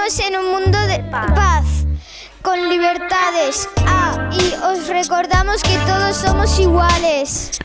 Vivimos en un mundo de paz, con libertades. Ah, y os recordamos que todos somos iguales.